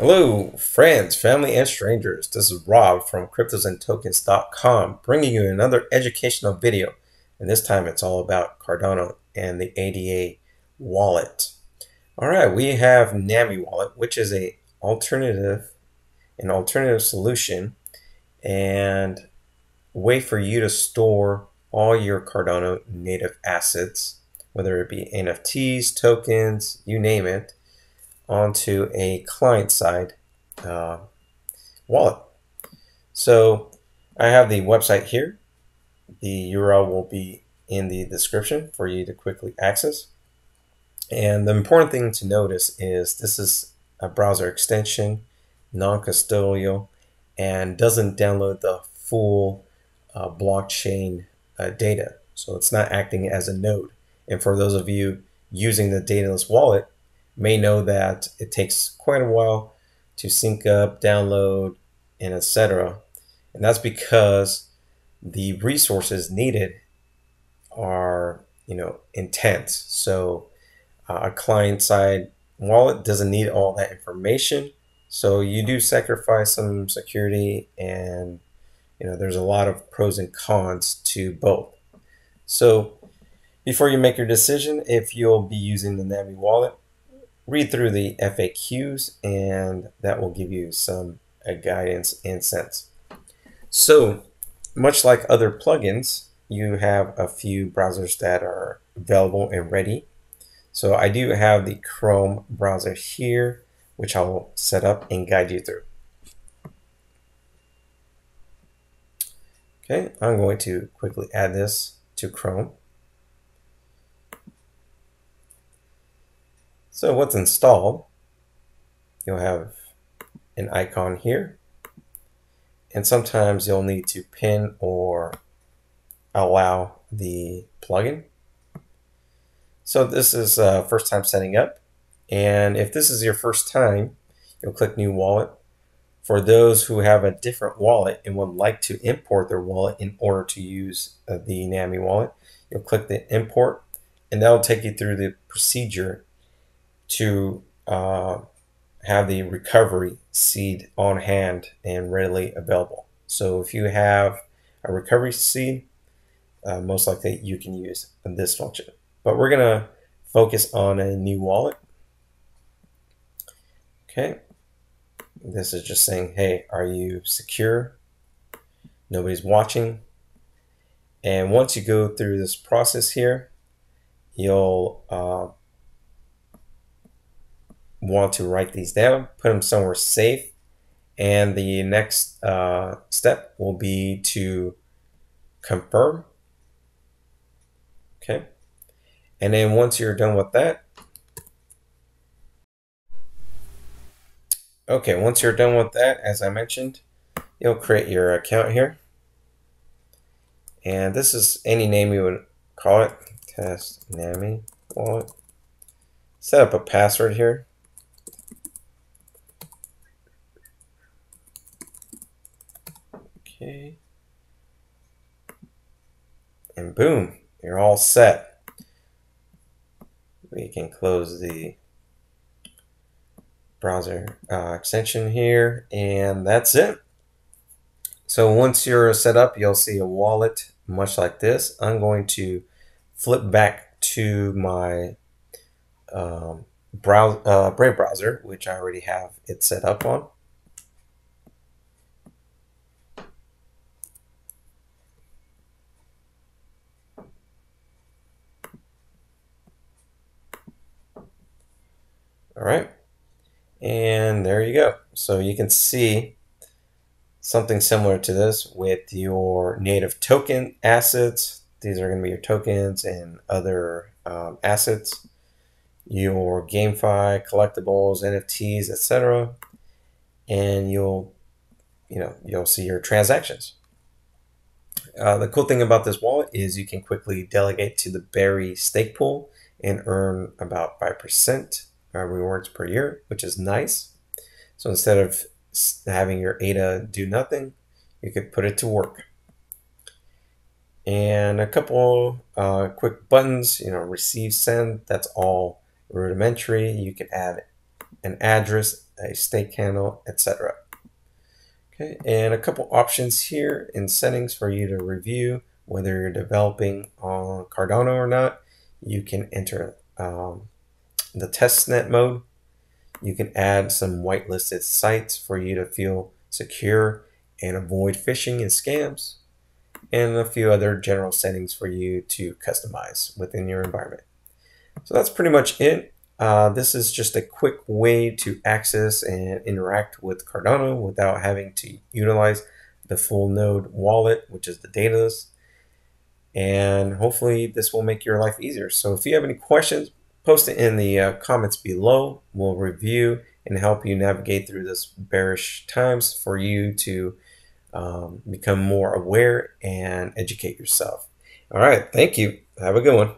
Hello, friends, family, and strangers. This is Rob from cryptosandtokens.com bringing you another educational video. And this time it's all about Cardano and the ADA wallet. All right, we have NAMI wallet, which is a alternative, an alternative solution and way for you to store all your Cardano native assets, whether it be NFTs, tokens, you name it onto a client side uh, wallet. So I have the website here. The URL will be in the description for you to quickly access. And the important thing to notice is this is a browser extension, non-custodial, and doesn't download the full uh, blockchain uh, data. So it's not acting as a node. And for those of you using the Daedalus wallet, may know that it takes quite a while to sync up, download, and etc. And that's because the resources needed are, you know, intense. So uh, a client side wallet doesn't need all that information. So you do sacrifice some security and you know there's a lot of pros and cons to both. So before you make your decision if you'll be using the Nami wallet, read through the FAQs and that will give you some uh, guidance and sense. So much like other plugins, you have a few browsers that are available and ready. So I do have the Chrome browser here, which I will set up and guide you through. Okay, I'm going to quickly add this to Chrome. So what's installed, you'll have an icon here. And sometimes you'll need to pin or allow the plugin. So this is uh, first time setting up. And if this is your first time, you'll click new wallet. For those who have a different wallet and would like to import their wallet in order to use uh, the NAMI wallet, you'll click the import and that'll take you through the procedure to uh, have the recovery seed on hand and readily available. So if you have a recovery seed, uh, most likely you can use this function. But we're going to focus on a new wallet. Okay. This is just saying, hey, are you secure? Nobody's watching. And once you go through this process here, you'll uh, want to write these down, put them somewhere safe. And the next uh, step will be to confirm. Okay. And then once you're done with that, okay, once you're done with that, as I mentioned, you'll create your account here. And this is any name you would call it. Test NAMI wallet. Set up a password here. Okay. And boom, you're all set. We can close the browser uh, extension here and that's it. So once you're set up, you'll see a wallet much like this. I'm going to flip back to my um, browse, uh, Brave browser, which I already have it set up on. All right. And there you go. So you can see something similar to this with your native token assets. These are going to be your tokens and other um, assets, your GameFi, collectibles, NFTs, etc. And you'll, you know, you'll see your transactions. Uh, the cool thing about this wallet is you can quickly delegate to the Berry stake pool and earn about 5% uh, rewards per year, which is nice. So instead of having your ADA do nothing, you could put it to work. And a couple uh, quick buttons, you know, receive, send, that's all rudimentary. You can add an address a stake handle, etc. Okay, and a couple options here in settings for you to review whether you're developing on Cardano or not. You can enter um, the testnet mode. You can add some whitelisted sites for you to feel secure and avoid phishing and scams, and a few other general settings for you to customize within your environment. So that's pretty much it. Uh, this is just a quick way to access and interact with Cardano without having to utilize the full node wallet, which is the Daedalus. And hopefully this will make your life easier. So if you have any questions, post it in the uh, comments below. We'll review and help you navigate through this bearish times for you to um, become more aware and educate yourself. All right. Thank you. Have a good one.